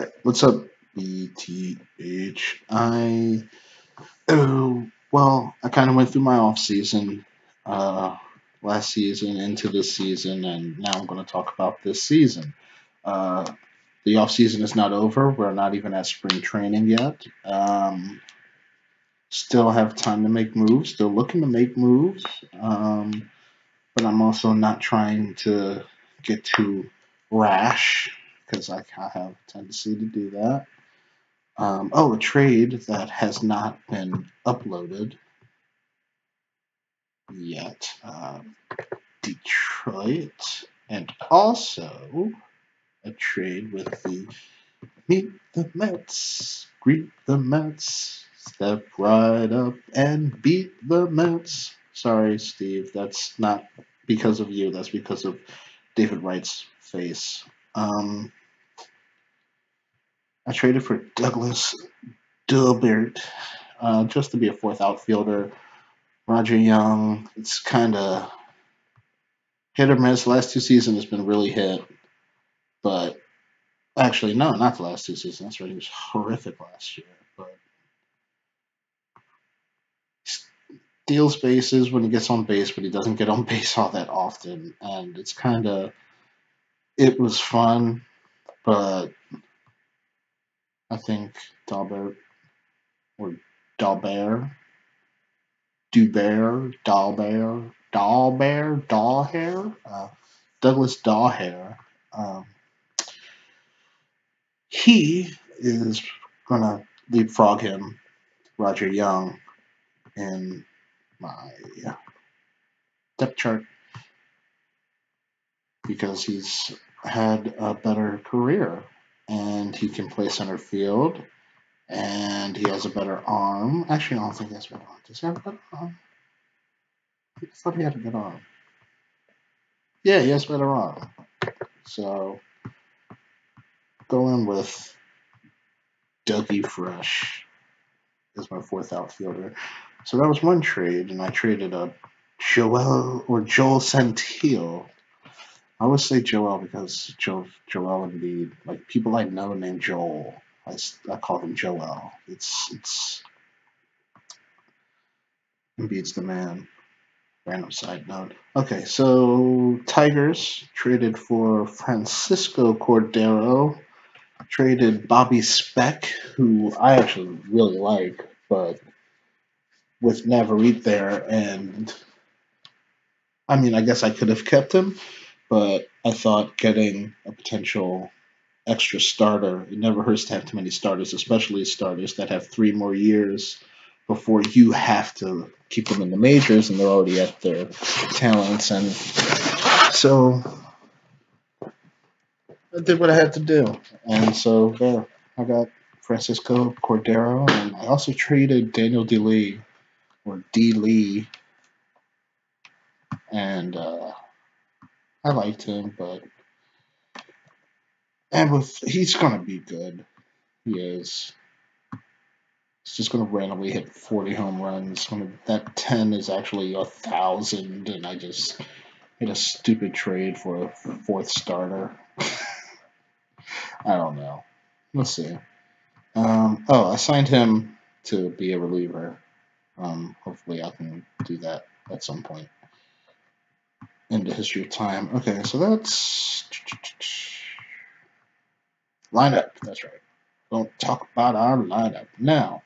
Alright, what's up, BTH? I, oh, well, I kind of went through my off season uh, last season into this season, and now I'm going to talk about this season. Uh, the off season is not over. We're not even at spring training yet. Um, still have time to make moves. Still looking to make moves. Um, but I'm also not trying to get too rash because I have a tendency to do that. Um, oh, a trade that has not been uploaded yet. Um, Detroit, and also a trade with the Meet the Mets, greet the Mets, step right up and beat the Mets. Sorry, Steve, that's not because of you. That's because of David Wright's face. Um, I traded for Douglas Dilbert uh, just to be a fourth outfielder. Roger Young, it's kind of hit or miss. Last two seasons has been really hit, but actually, no, not the last two seasons. That's right, he was horrific last year. But steals bases when he gets on base, but he doesn't get on base all that often, and it's kind of it was fun, but I think Dalbert or Dalbert, Dubear, Dalbert, Dalbert, Dahlhair, uh, Douglas Dahlhair. Um, he is going to leapfrog him, Roger Young, in my depth chart because he's had a better career and he can play center field, and he has a better arm. Actually, I don't think he has a better arm. Does he have a better arm? I thought he had a good arm. Yeah, he has a better arm. So, going with Dougie Fresh as my fourth outfielder. So that was one trade, and I traded a Joel or Joel Santillo I always say Joel because Joel, Joel Embiid, like people I know named Joel, I, I call them Joel. It's it's Embiid's the man. Random side note. Okay, so Tigers traded for Francisco Cordero, traded Bobby Speck, who I actually really like, but with Navarrete there, and I mean, I guess I could have kept him, but I thought getting a potential extra starter, it never hurts to have too many starters, especially starters that have three more years before you have to keep them in the majors and they're already at their talents. And so I did what I had to do. And so there, I got Francisco Cordero, and I also traded Daniel D. Lee, or D. Lee, and uh, I liked him, but and with he's gonna be good. He is. He's just gonna randomly hit 40 home runs when that 10 is actually a thousand, and I just made a stupid trade for a fourth starter. I don't know. We'll see. Um, oh, I signed him to be a reliever. Um, hopefully, I can do that at some point in the history of time. Okay, so that's lineup. That's right. Don't talk about our lineup now.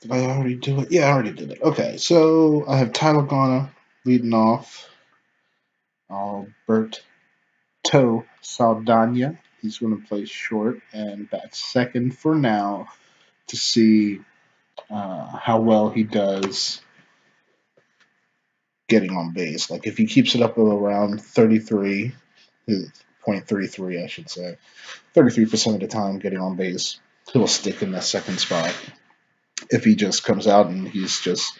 Did I already do it? Yeah, I already did it. Okay, so I have Tyler Garner leading off. Alberto Saldana. He's going to play short and bat second for now to see uh, how well he does getting on base. Like if he keeps it up around 33, 0.33, I should say, 33% of the time getting on base, he'll stick in that second spot. If he just comes out and he's just,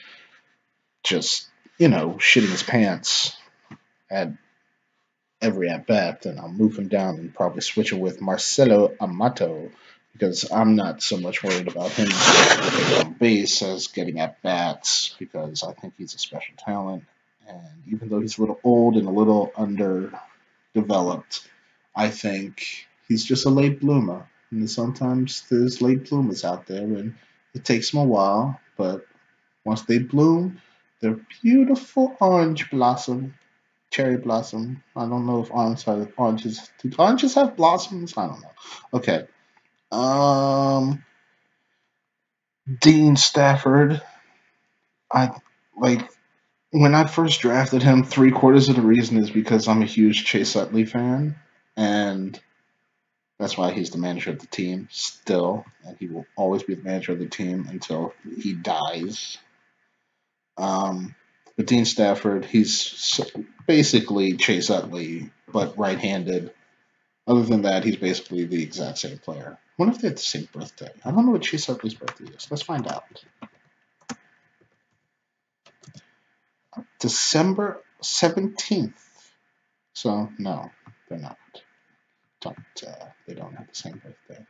just you know, shitting his pants at every at bat, then I'll move him down and probably switch it with Marcelo Amato, because I'm not so much worried about him getting on base as getting at bats because I think he's a special talent And even though he's a little old and a little underdeveloped, I think he's just a late bloomer. And sometimes there's late bloomers out there, and it takes them a while, but once they bloom, they're beautiful orange blossom, cherry blossom. I don't know if have, oranges do oranges have blossoms. I don't know. Okay. Um, Dean Stafford. I like when I first drafted him. Three quarters of the reason is because I'm a huge Chase Utley fan, and that's why he's the manager of the team still, and he will always be the manager of the team until he dies. Um, but Dean Stafford, he's basically Chase Utley, but right-handed. Other than that, he's basically the exact same player. Wonder if they have the same birthday. I don't know what Chase Utley's birthday is. Let's find out. December 17th. So, no, they're not. Don't, uh, they don't have the same birthday.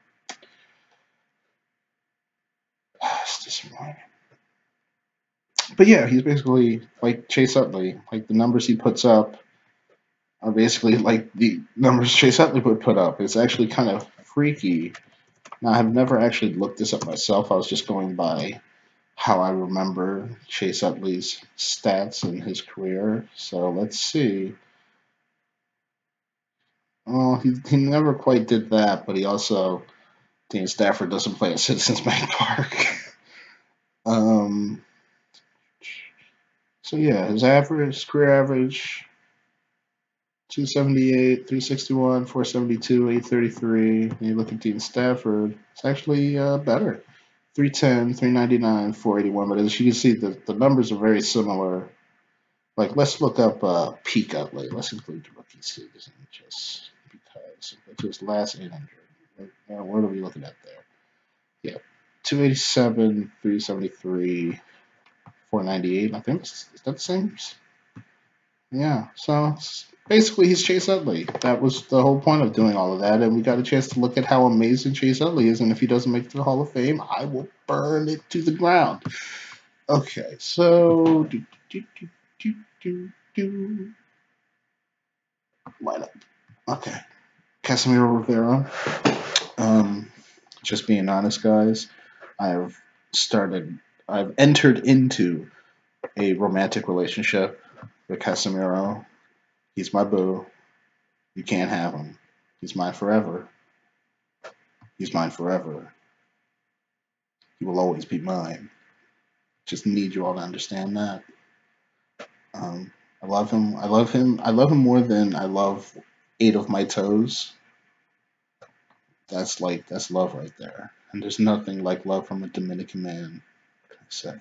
It's disappointing but yeah, he's basically like Chase Utley. Like the numbers he puts up are basically like the numbers Chase Utley would put up. It's actually kind of freaky. Now I've never actually looked this up myself. I was just going by how I remember Chase Utley's stats in his career. So let's see. Well, he, he never quite did that, but he also, Dean Stafford doesn't play at Citizens Bank Park. um, so yeah, his average, career average, 278, 361, 472, 833. And you look at Dean Stafford, it's actually uh, better. 310, 399, 481. But as you can see, the, the numbers are very similar. Like, let's look up uh, peak Utley. Let's include the rookie season just because. Which was last 800. What, what are we looking at there? Yeah, 287, 373, 498, I think. Is that the same? Yeah, so basically he's Chase Utley. That was the whole point of doing all of that, and we got a chance to look at how amazing Chase Utley is, and if he doesn't make it to the Hall of Fame, I will burn it to the ground. Okay, so do do do do do do lineup. Okay, Casimiro Rivera. Um, just being honest, guys, I've started I've entered into a romantic relationship with Casemiro. He's my boo. You can't have him. He's mine forever. He's mine forever. He will always be mine. Just need you all to understand that. Um, I love him. I love him. I love him more than I love eight of my toes. That's like that's love right there. And there's nothing like love from a Dominican man I say.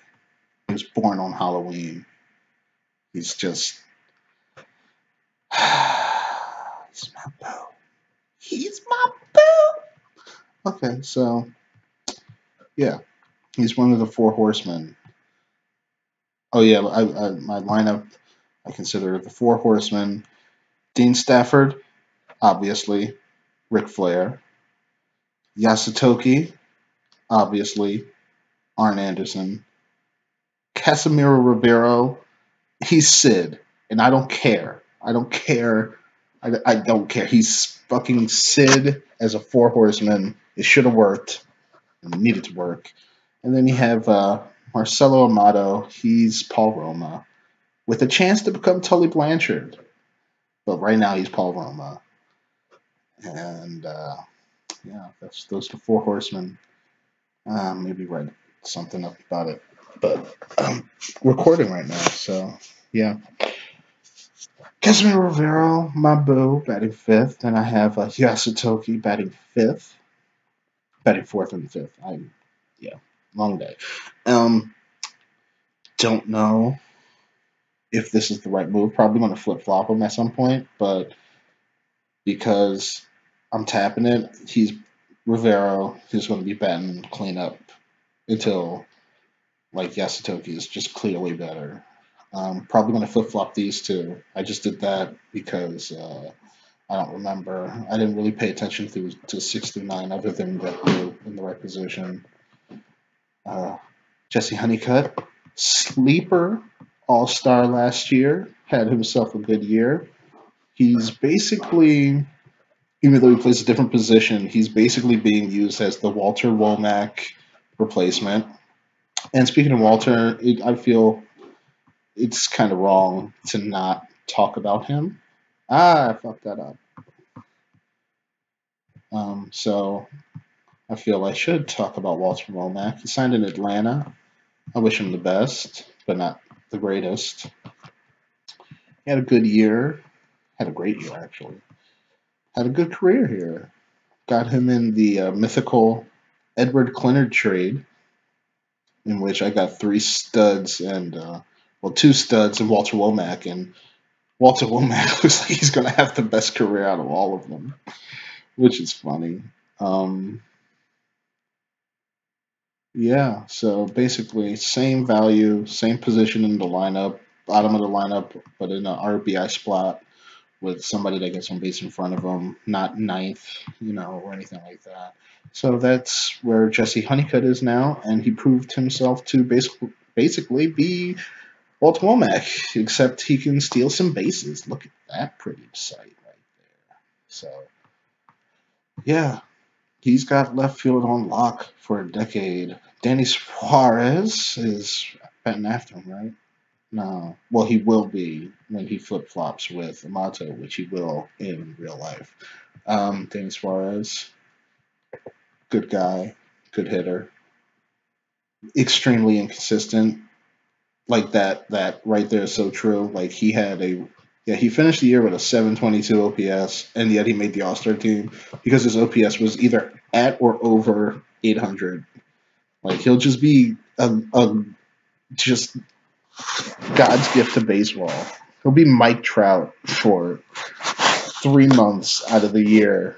He was born on Halloween. He's just. He's my boo. He's my boo. Okay, so. Yeah. He's one of the four horsemen. Oh, yeah, I, I, my lineup, I consider the four horsemen Dean Stafford, obviously, Ric Flair, Yasutoki, obviously, Arn Anderson. Casimiro Ribeiro, he's Sid, and I don't care. I don't care. I, I don't care. He's fucking Sid as a four horseman. It should have worked. It needed to work. And then you have uh, Marcelo Amado. He's Paul Roma with a chance to become Tully Blanchard. But right now he's Paul Roma. And uh, yeah, that's those the four horsemen. Uh, maybe right something up about it. But I'm recording right now, so yeah. Casimiro Rivero, my boo, batting fifth. Then I have uh, Yasutoki batting fifth. Batting fourth and fifth. I'm, yeah, long day. Um, don't know if this is the right move. Probably going to flip flop him at some point, but because I'm tapping it, he's Rivero. He's going to be batting cleanup until like Yasutoki is just clearly better. Um, probably going to flip flop these two. I just did that because uh, I don't remember. I didn't really pay attention to to six through nine, other than that blue in the right position. Uh, Jesse Honeycutt, sleeper All Star last year, had himself a good year. He's basically, even though he plays a different position, he's basically being used as the Walter Womack replacement. And speaking of Walter, it, I feel it's kind of wrong to not talk about him. Ah, I fucked that up. Um, so I feel I should talk about Walter Womack. He signed in Atlanta. I wish him the best, but not the greatest. He had a good year. Had a great year, actually. Had a good career here. Got him in the uh, mythical Edward Clinard trade, in which I got three studs and, uh, well, two studs and Walter Womack. And Walter Womack looks like he's going to have the best career out of all of them, which is funny. Um, yeah, so basically, same value, same position in the lineup, bottom of the lineup, but in an RBI spot with somebody that gets on base in front of him, not ninth, you know, or anything like that. So that's where Jesse Honeycutt is now, and he proved himself to basically basically be Walt Womack, except he can steal some bases. Look at that pretty sight right there. So, yeah, he's got left field on lock for a decade. Danny Suarez is batting after him, right? No. Well, he will be when he flip flops with Amato, which he will in real life. Um, Danny Suarez, good guy, good hitter, extremely inconsistent. Like that, that right there is so true. Like he had a, yeah, he finished the year with a 722 OPS, and yet he made the All Star team because his OPS was either at or over 800. Like he'll just be a, a just God's gift to baseball. He'll be Mike Trout for three months out of the year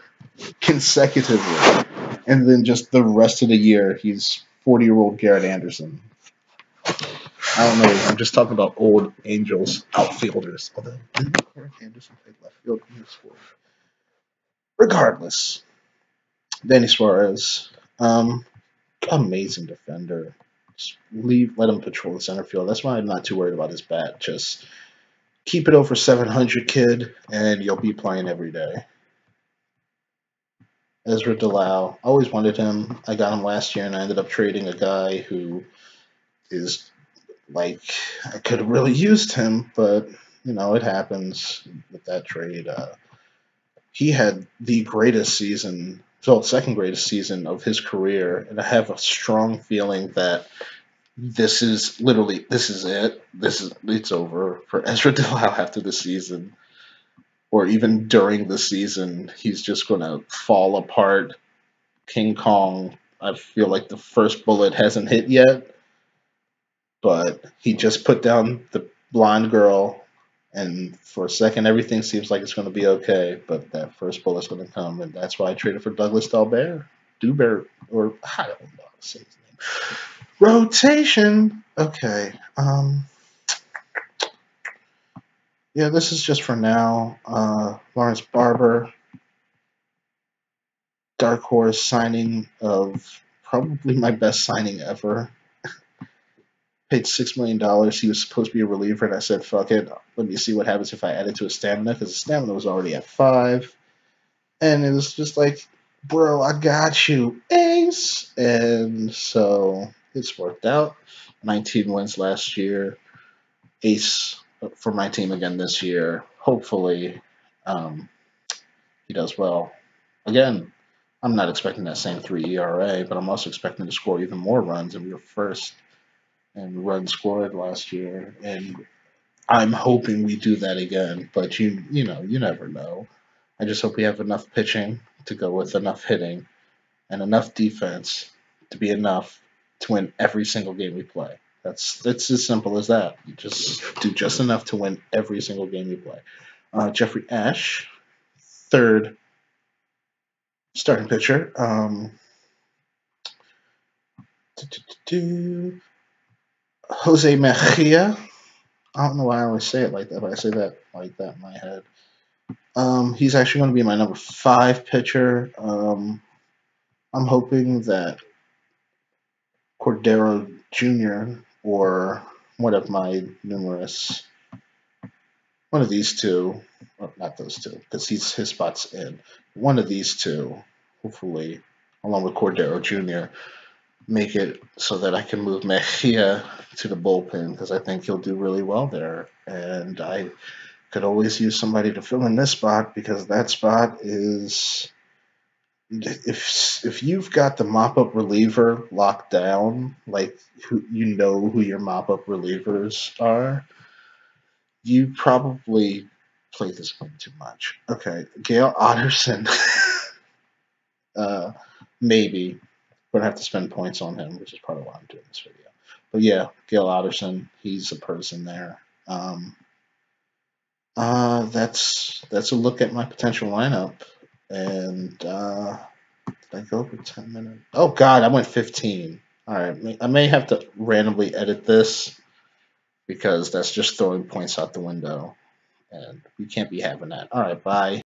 consecutively, and then just the rest of the year he's forty year old Garrett Anderson. I don't know. I'm just talking about old Angels outfielders. Although didn't Garrett Anderson play left field in his sport? Regardless, Danny Suarez, um, amazing defender. Just leave, let him patrol the center field. That's why I'm not too worried about his bat. Just keep it over 700, kid, and you'll be playing every day. Ezra Delau, always wanted him. I got him last year, and I ended up trading a guy who is like I could have really used him, but you know it happens with that trade. Uh, he had the greatest season, so second greatest season of his career, and I have a strong feeling that this is literally this is it. This is it's over for Ezra Delau after the season, or even during the season. He's just gonna fall apart. King Kong. I feel like the first bullet hasn't hit yet, but he just put down the blonde girl, and for a second everything seems like it's gonna be okay. But that first bullet's gonna come, and that's why I traded for Douglas Dalbert, Dubert, or I don't know how to say his name. Rotation. Okay. Um. Yeah, this is just for now. Uh, Lawrence Barber, Dark Horse signing of probably my best signing ever. Paid six million dollars. He was supposed to be a reliever, and I said, "Fuck it. Let me see what happens if I add it to his stamina," because his stamina was already at five. And it was just like, "Bro, I got you, Ace." And so it's worked out. 19 wins last year. Ace for my team again this year. Hopefully, um, he does well. Again, I'm not expecting that same three ERA, but I'm also expecting to score even more runs. And we first in run scored last year, and I'm hoping we do that again. But you, you know, you never know. I just hope we have enough pitching to go with enough hitting and enough defense to be enough to win every single game we play. That's it's as simple as that. You just do just enough to win every single game you play. Uh, Jeffrey Ash, third starting pitcher. Um, Jose Mejia. I don't know why I always say it like that, but I say that like that in my head. Um, he's actually going to be my number five pitcher. Um, I'm hoping that Cordero Jr. or one of my numerous, one of these two, or not those two, because he's his spot's in. One of these two, hopefully, along with Cordero Jr., make it so that I can move Mejia to the bullpen because I think he'll do really well there. And I could always use somebody to fill in this spot because that spot is if if you've got the mop up reliever locked down, like who you know who your mop up relievers are, you probably play this game too much. Okay, Gail Otterson, uh, maybe gonna have to spend points on him, which is part of why I'm doing this video. But yeah, Gail Otterson, he's a person there. Um, uh, that's that's a look at my potential lineup. And uh, did I go over 10 minutes? Oh, God, I went 15. All right. I may have to randomly edit this because that's just throwing points out the window. And we can't be having that. All right. Bye.